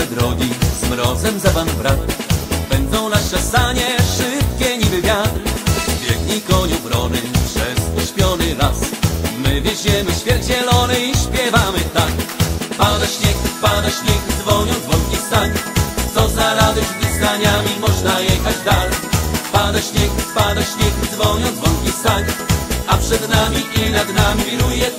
drogi, z mrozem za pan brat. Pędzą nasze sanie, szybkie niby wiatr. Biegnij koniu brony przez uśpiony las. My wieziemy świerk zielony i śpiewamy tak. Pada śnieg, pada śnieg, dzwonią dzwonki stań. Co za radość, gdy można jechać dal. Pada śnieg, pada śnieg, dzwonią dzwonki stań. A przed nami i nad nami wiruje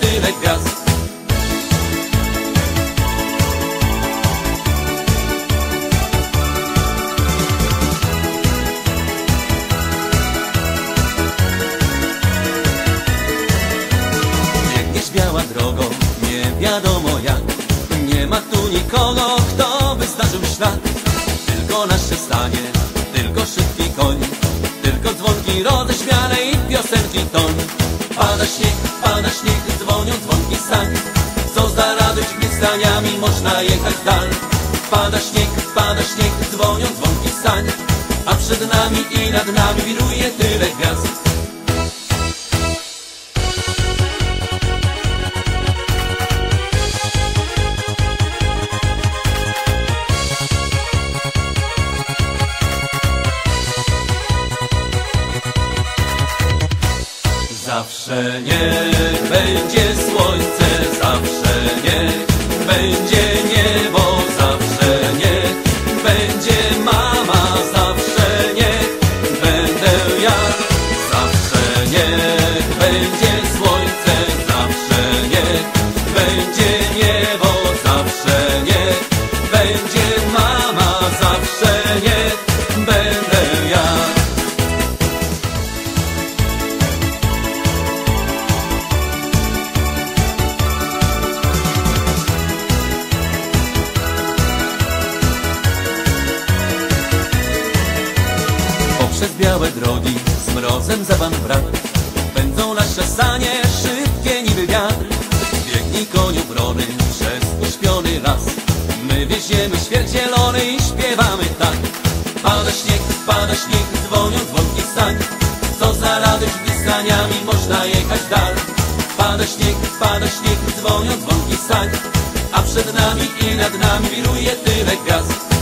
wiadomo jak. Nie ma tu nikogo, kto by zdarzył ślad. Tylko nasze stanie, tylko szybki koń. Tylko dzwonki roześmiane i piosenki ton. Pada śnieg, pada śnieg, dzwonią dzwonki stań Co za radość, gdy staniami można jechać dal. Pada śnieg, pada śnieg, dzwonią dzwonki stań A przed nami i nad nami wiruje tyle gwiazd Zawsze niech będzie słońce, zawsze niech będzie niebo, zawsze niech będzie białe drogi z mrozem za pan brat Pędzą nasze sanie, szybkie niby wiatr. Biegnij koniu brony przez uśpiony las. My wieziemy świerk zielony i śpiewamy tak. Pada śnieg, pada śnieg, dzwonią dzwonki stań Co za radość, gdy można jechać dal. Pada śnieg, pada śnieg, dzwonią dzwonki stań A przed nami i nad nami wiruje tyle gwiazd